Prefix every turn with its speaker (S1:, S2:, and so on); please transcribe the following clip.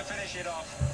S1: to finish it off.